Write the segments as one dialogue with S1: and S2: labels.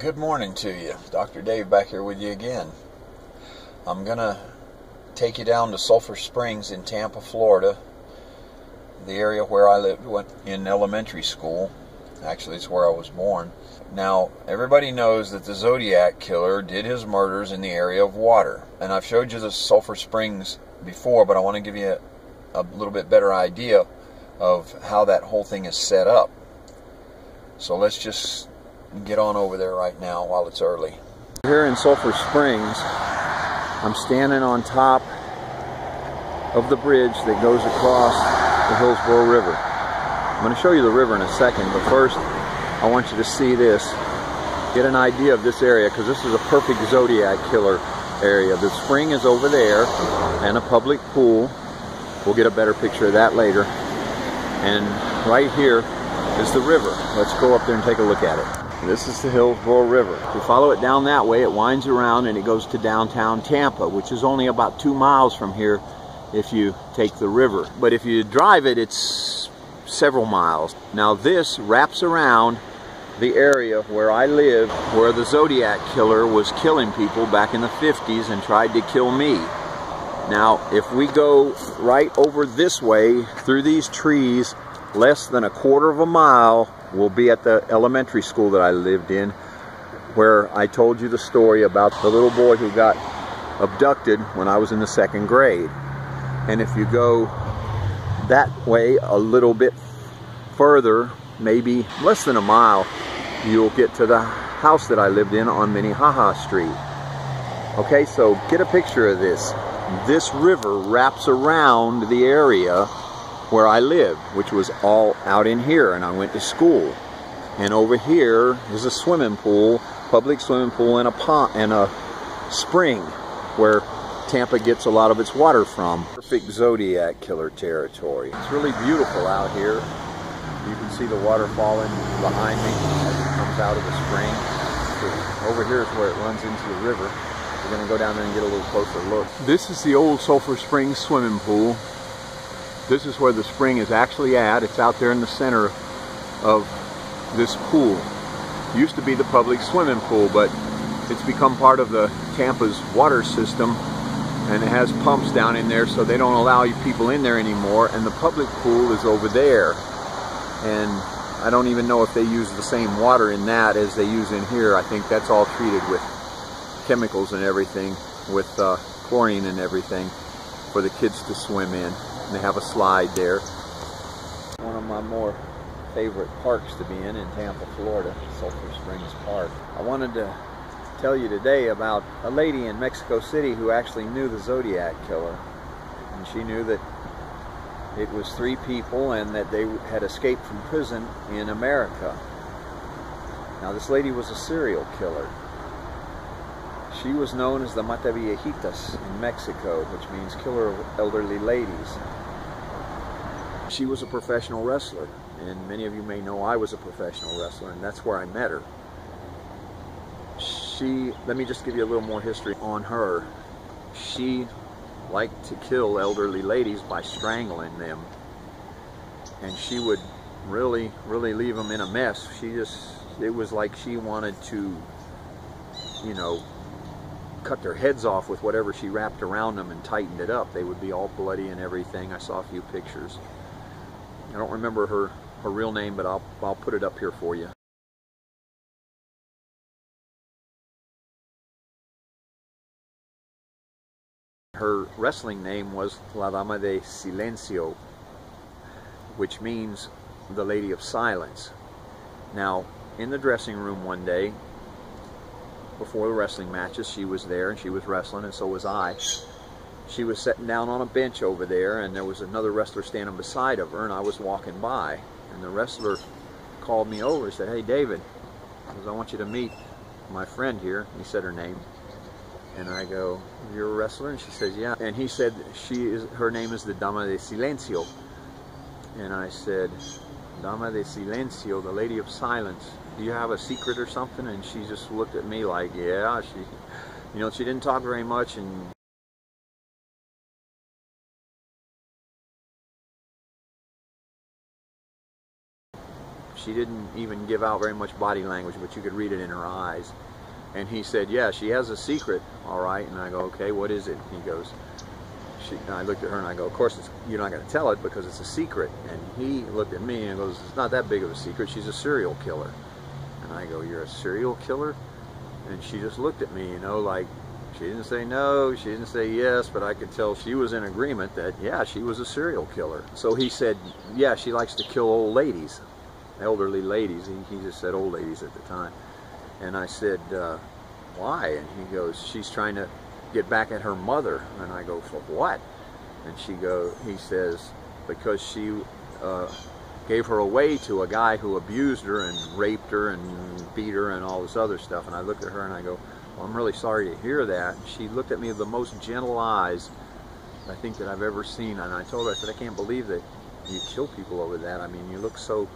S1: Good morning to you. Dr. Dave back here with you again. I'm going to take you down to Sulphur Springs in Tampa, Florida, the area where I lived in elementary school. Actually, it's where I was born. Now, everybody knows that the Zodiac killer did his murders in the area of water. And I've showed you the Sulphur Springs before, but I want to give you a, a little bit better idea of how that whole thing is set up. So let's just get on over there right now while it's early. Here in Sulphur Springs, I'm standing on top of the bridge that goes across the Hillsborough River. I'm going to show you the river in a second, but first I want you to see this. Get an idea of this area because this is a perfect Zodiac killer area. The spring is over there and a public pool. We'll get a better picture of that later. And right here is the river. Let's go up there and take a look at it. This is the Hillsborough River. If you follow it down that way, it winds around and it goes to downtown Tampa, which is only about two miles from here if you take the river. But if you drive it, it's several miles. Now this wraps around the area where I live, where the Zodiac killer was killing people back in the 50s and tried to kill me. Now, if we go right over this way, through these trees, less than a quarter of a mile, we'll be at the elementary school that I lived in, where I told you the story about the little boy who got abducted when I was in the second grade. And if you go that way a little bit further, maybe less than a mile, you'll get to the house that I lived in on Minnehaha Street. Okay, so get a picture of this. This river wraps around the area where I lived, which was all out in here, and I went to school. And over here is a swimming pool, public swimming pool, and a pond and a spring where Tampa gets a lot of its water from. Perfect Zodiac killer territory. It's really beautiful out here. You can see the water falling behind me as it comes out of the spring. Over here is where it runs into the river. We're to go down there and get a little closer look. This is the old Sulphur Springs swimming pool. This is where the spring is actually at. It's out there in the center of this pool. It used to be the public swimming pool, but it's become part of the Tampa's water system and it has pumps down in there so they don't allow people in there anymore and the public pool is over there and I don't even know if they use the same water in that as they use in here. I think that's all treated with chemicals and everything, with uh, chlorine and everything for the kids to swim in. And they have a slide there. One of my more favorite parks to be in in Tampa, Florida, Sulphur Springs Park. I wanted to tell you today about a lady in Mexico City who actually knew the Zodiac Killer. And she knew that it was three people and that they had escaped from prison in America. Now this lady was a serial killer. She was known as the Mata Viejitas in Mexico, which means killer of elderly ladies. She was a professional wrestler, and many of you may know I was a professional wrestler, and that's where I met her. She, let me just give you a little more history on her. She liked to kill elderly ladies by strangling them. And she would really, really leave them in a mess. She just, it was like she wanted to, you know, cut their heads off with whatever she wrapped around them and tightened it up. They would be all bloody and everything. I saw a few pictures. I don't remember her, her real name, but I'll, I'll put it up here for you. Her wrestling name was La Dama de Silencio, which means the Lady of Silence. Now, in the dressing room one day, before the wrestling matches, she was there and she was wrestling, and so was I. She was sitting down on a bench over there, and there was another wrestler standing beside of her, and I was walking by. And the wrestler called me over and said, Hey, David, I want you to meet my friend here. He said her name. And I go, you're a wrestler? And she says, yeah. And he said, she is, her name is the Dama de Silencio. And I said, Dama de Silencio, the Lady of Silence. You have a secret or something? And she just looked at me like, yeah. She, you know, she didn't talk very much and She didn't even give out very much body language, but you could read it in her eyes. And he said, yeah, she has a secret, all right. And I go, okay, what is it? He goes, she, I looked at her and I go, of course, you're not going to tell it because it's a secret. And he looked at me and goes, it's not that big of a secret. She's a serial killer. And I go, you're a serial killer? And she just looked at me, you know, like she didn't say no, she didn't say yes, but I could tell she was in agreement that, yeah, she was a serial killer. So he said, yeah, she likes to kill old ladies, elderly ladies. He, he just said old ladies at the time. And I said, uh, why? And he goes, she's trying to get back at her mother. And I go, for what? And she go, he says, because she uh, gave her away to a guy who abused her and raped her and beat her and all this other stuff. And I looked at her and I go, well, I'm really sorry to hear that. She looked at me with the most gentle eyes I think that I've ever seen. And I told her, I said, I can't believe that you kill people over that. I mean, you look so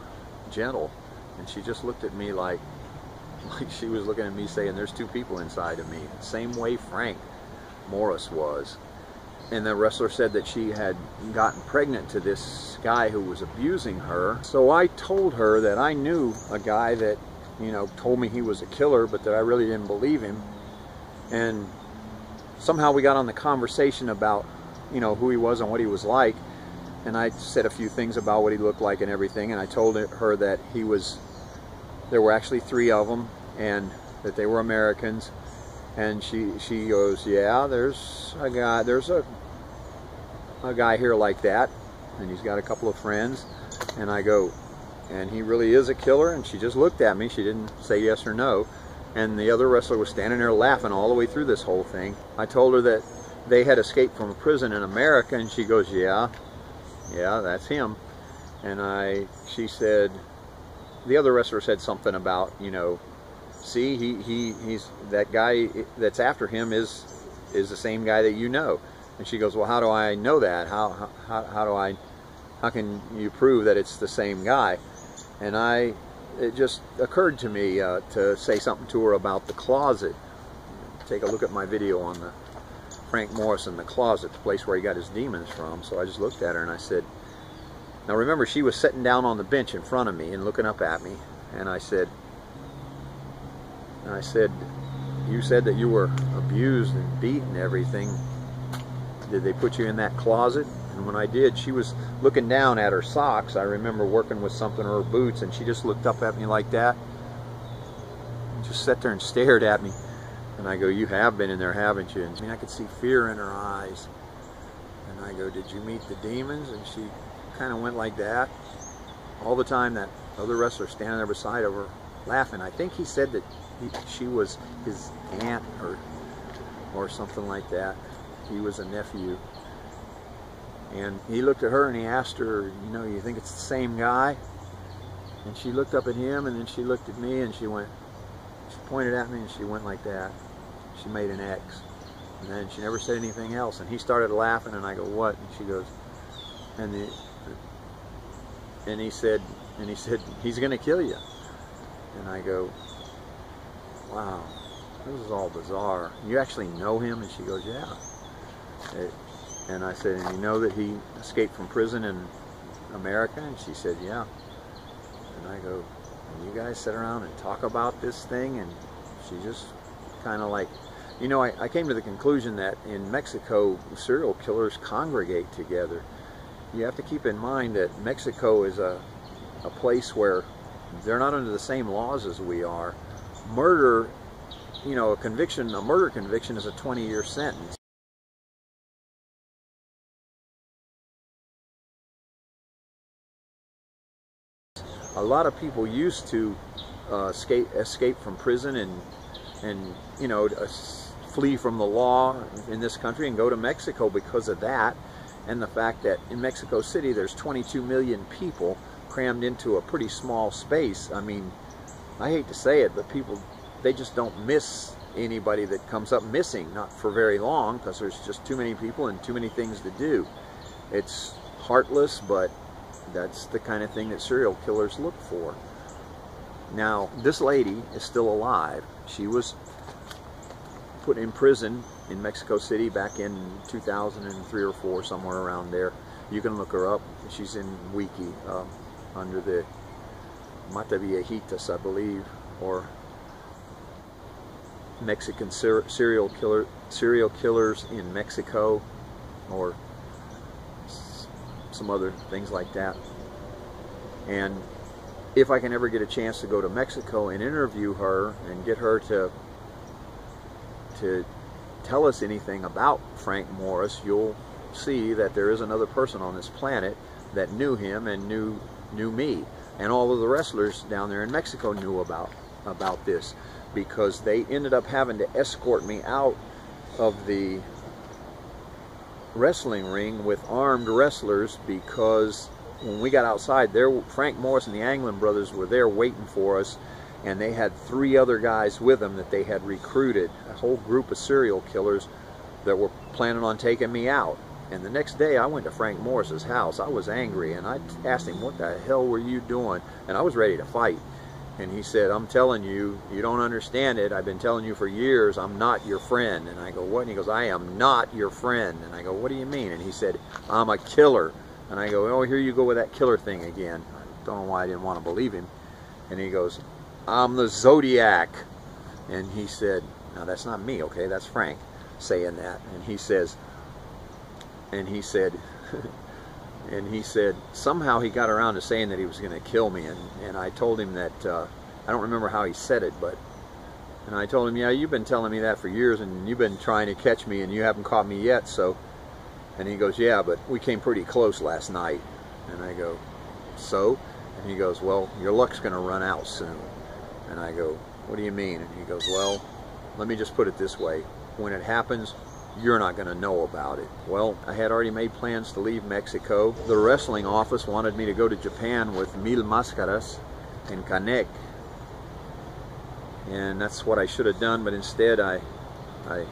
S1: gentle. And she just looked at me like, like she was looking at me saying, there's two people inside of me. Same way Frank Morris was. And the wrestler said that she had gotten pregnant to this guy who was abusing her. So I told her that I knew a guy that, you know, told me he was a killer, but that I really didn't believe him. And somehow we got on the conversation about, you know, who he was and what he was like. And I said a few things about what he looked like and everything. And I told her that he was, there were actually three of them and that they were Americans and she she goes, yeah, there's a guy, there's a a guy here like that, and he's got a couple of friends. And I go, and he really is a killer. And she just looked at me. She didn't say yes or no. And the other wrestler was standing there laughing all the way through this whole thing. I told her that they had escaped from a prison in America, and she goes, yeah, yeah, that's him. And I, she said, the other wrestler said something about, you know, see, he, he, he's, that guy that's after him is, is the same guy that you know. And she goes, well, how do I know that? How, how, how do I, how can you prove that it's the same guy? And I, it just occurred to me uh, to say something to her about the closet. Take a look at my video on the Frank Morrison, the closet, the place where he got his demons from. So I just looked at her and I said, now remember, she was sitting down on the bench in front of me and looking up at me. And I said, and I said, you said that you were abused and beaten and everything. Did they put you in that closet? And when I did, she was looking down at her socks. I remember working with something or her boots, and she just looked up at me like that. Just sat there and stared at me. And I go, you have been in there, haven't you? And I, mean, I could see fear in her eyes. And I go, did you meet the demons? And she kind of went like that. All the time that other wrestler standing there beside her laughing. I think he said that he, she was his aunt or or something like that. He was a nephew. And he looked at her and he asked her, you know, you think it's the same guy? And she looked up at him and then she looked at me and she went, she pointed at me and she went like that. She made an X. And then she never said anything else. And he started laughing and I go, what? And she goes, and the, and he said, and he said, he's going to kill you. And I go, wow, this is all bizarre. You actually know him? And she goes, yeah. It, and I said, and you know that he escaped from prison in America? And she said, yeah. And I go, and you guys sit around and talk about this thing? And she just kind of like, you know, I, I came to the conclusion that in Mexico, serial killers congregate together. You have to keep in mind that Mexico is a, a place where they're not under the same laws as we are. Murder, you know, a conviction, a murder conviction is a 20-year sentence. A lot of people used to uh, escape, escape from prison and, and you know, uh, flee from the law in this country and go to Mexico because of that and the fact that in Mexico City there's 22 million people crammed into a pretty small space. I mean, I hate to say it, but people, they just don't miss anybody that comes up missing, not for very long, because there's just too many people and too many things to do. It's heartless, but that's the kind of thing that serial killers look for. Now, this lady is still alive. She was put in prison in Mexico City back in 2003 or 4, somewhere around there. You can look her up. She's in Wiki. Um, under the Mata Viejitas, I believe, or Mexican ser serial killer serial killers in Mexico, or some other things like that. And if I can ever get a chance to go to Mexico and interview her and get her to to tell us anything about Frank Morris, you'll see that there is another person on this planet that knew him and knew knew me. And all of the wrestlers down there in Mexico knew about about this because they ended up having to escort me out of the wrestling ring with armed wrestlers because when we got outside there Frank Morris and the Anglin brothers were there waiting for us and they had three other guys with them that they had recruited a whole group of serial killers that were planning on taking me out and the next day I went to Frank Morris's house. I was angry and I asked him, what the hell were you doing? And I was ready to fight. And he said, I'm telling you, you don't understand it. I've been telling you for years, I'm not your friend. And I go, what? And he goes, I am not your friend. And I go, what do you mean? And he said, I'm a killer. And I go, oh, here you go with that killer thing again. I don't know why I didn't want to believe him. And he goes, I'm the Zodiac. And he said, now that's not me, okay? That's Frank saying that. And he says, and he said, and he said somehow he got around to saying that he was going to kill me, and and I told him that uh, I don't remember how he said it, but and I told him, yeah, you've been telling me that for years, and you've been trying to catch me, and you haven't caught me yet, so. And he goes, yeah, but we came pretty close last night. And I go, so? And he goes, well, your luck's going to run out soon. And I go, what do you mean? And he goes, well, let me just put it this way. When it happens, you're not going to know about it. Well, I had already made plans to leave Mexico. The wrestling office wanted me to go to Japan with Mil Mascaras and Kanek. And that's what I should have done, but instead I, I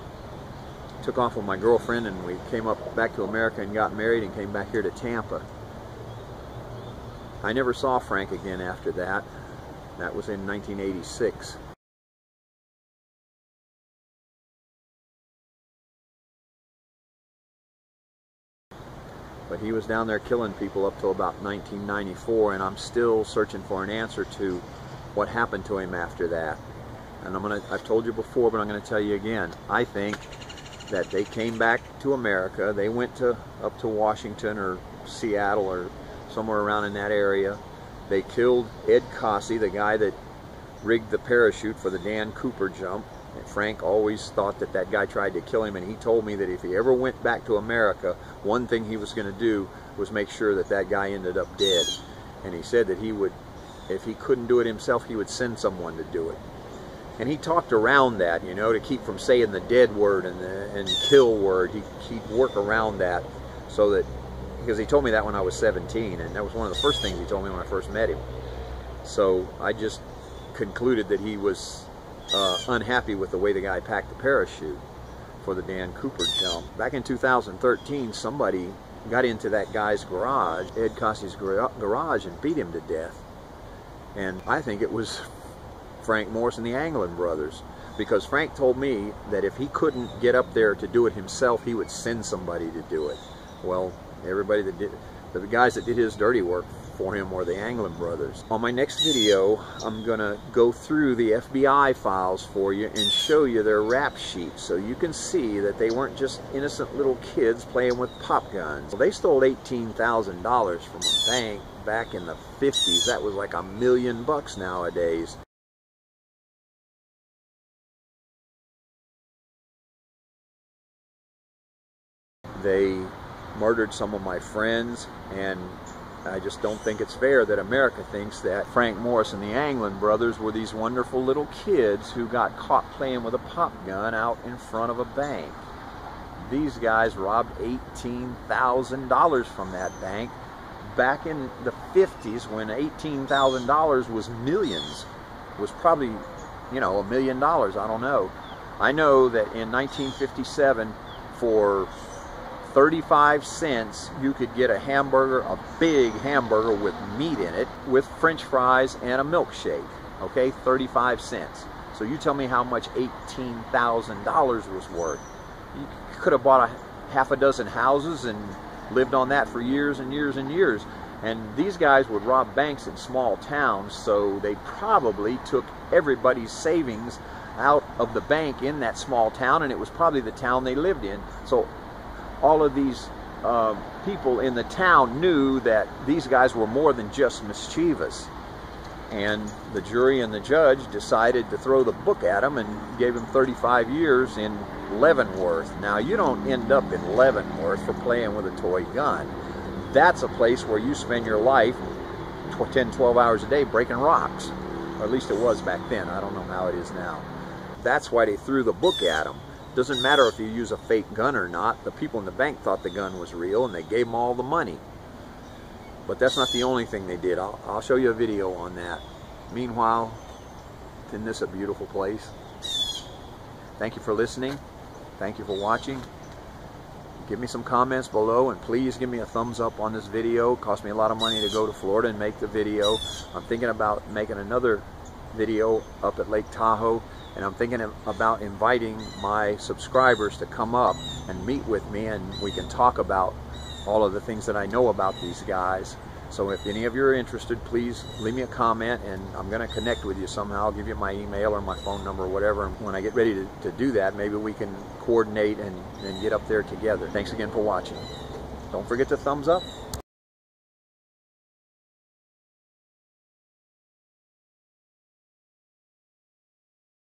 S1: took off with my girlfriend and we came up back to America and got married and came back here to Tampa. I never saw Frank again after that. That was in 1986. But he was down there killing people up till about 1994, and I'm still searching for an answer to what happened to him after that. And I'm gonna, I've told you before, but I'm gonna tell you again. I think that they came back to America. They went to up to Washington or Seattle or somewhere around in that area. They killed Ed Cossey, the guy that rigged the parachute for the Dan Cooper jump. And Frank always thought that that guy tried to kill him, and he told me that if he ever went back to America, one thing he was going to do was make sure that that guy ended up dead. And he said that he would, if he couldn't do it himself, he would send someone to do it. And he talked around that, you know, to keep from saying the dead word and the and kill word. He, he'd work around that so that, because he told me that when I was 17, and that was one of the first things he told me when I first met him. So I just concluded that he was uh, unhappy with the way the guy packed the parachute for the Dan Cooper jump. Back in 2013, somebody got into that guy's garage, Ed Cossey's garage, and beat him to death. And I think it was Frank Morris and the Anglin brothers. Because Frank told me that if he couldn't get up there to do it himself, he would send somebody to do it. Well, everybody that did, the guys that did his dirty work for him or the Anglin brothers. On my next video, I'm to go through the FBI files for you and show you their rap sheet so you can see that they weren't just innocent little kids playing with pop guns. They stole $18,000 from a bank back in the 50s. That was like a million bucks nowadays. They murdered some of my friends and I just don't think it's fair that America thinks that Frank Morris and the Anglin brothers were these wonderful little kids who got caught playing with a pop gun out in front of a bank. These guys robbed $18,000 from that bank back in the 50s when $18,000 was millions, was probably, you know, a million dollars, I don't know. I know that in 1957 for 35 cents, you could get a hamburger, a big hamburger with meat in it, with french fries and a milkshake. Okay, 35 cents. So you tell me how much $18,000 was worth. You could have bought a half a dozen houses and lived on that for years and years and years. And these guys would rob banks in small towns, so they probably took everybody's savings out of the bank in that small town, and it was probably the town they lived in. So all of these uh, people in the town knew that these guys were more than just mischievous. And the jury and the judge decided to throw the book at him and gave him 35 years in Leavenworth. Now, you don't end up in Leavenworth for playing with a toy gun. That's a place where you spend your life 10, 12 hours a day breaking rocks. Or at least it was back then. I don't know how it is now. That's why they threw the book at him. Doesn't matter if you use a fake gun or not. The people in the bank thought the gun was real and they gave them all the money. But that's not the only thing they did. I'll, I'll show you a video on that. Meanwhile, isn't this a beautiful place? Thank you for listening. Thank you for watching. Give me some comments below and please give me a thumbs up on this video. It cost me a lot of money to go to Florida and make the video. I'm thinking about making another video up at Lake Tahoe and I'm thinking about inviting my subscribers to come up and meet with me and we can talk about all of the things that I know about these guys. So if any of you are interested, please leave me a comment and I'm going to connect with you somehow. I'll give you my email or my phone number or whatever. And when I get ready to, to do that, maybe we can coordinate and, and get up there together. Thanks again for watching. Don't forget to thumbs up